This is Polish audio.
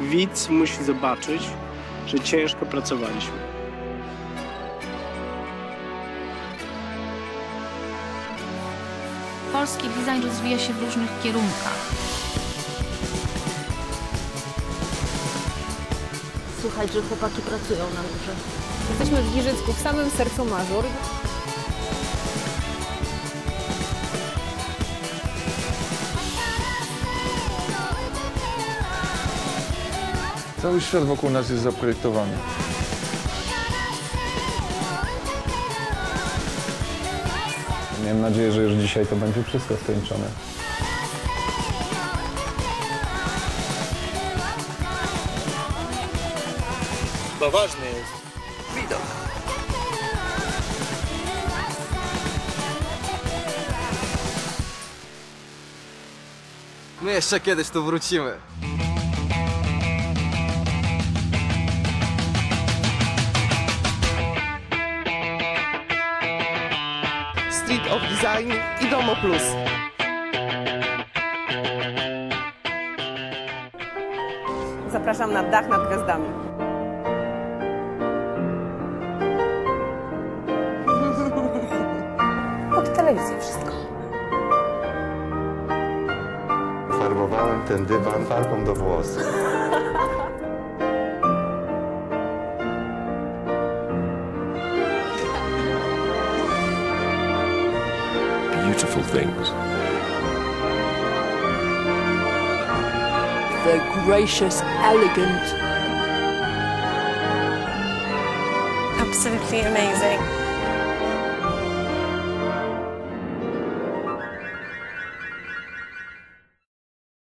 widz musi zobaczyć, że ciężko pracowaliśmy. Polski design rozwija się w różnych kierunkach. Słuchać, że chłopaki pracują na górze. Jesteśmy w Giżycku, w samym sercu Mazur. Cały świat wokół nas jest zaprojektowany. Miałem nadzieję, że już dzisiaj to będzie wszystko skończone. Bo ważny jest widok. My jeszcze kiedyś tu wrócimy. Street of Design i Domo Plus. Zapraszam na dach nad gwiazdami. Od telewizji wszystko. Farbowałem ten dywan farbą do włosów. beautiful things. They're gracious, elegant. Absolutely amazing.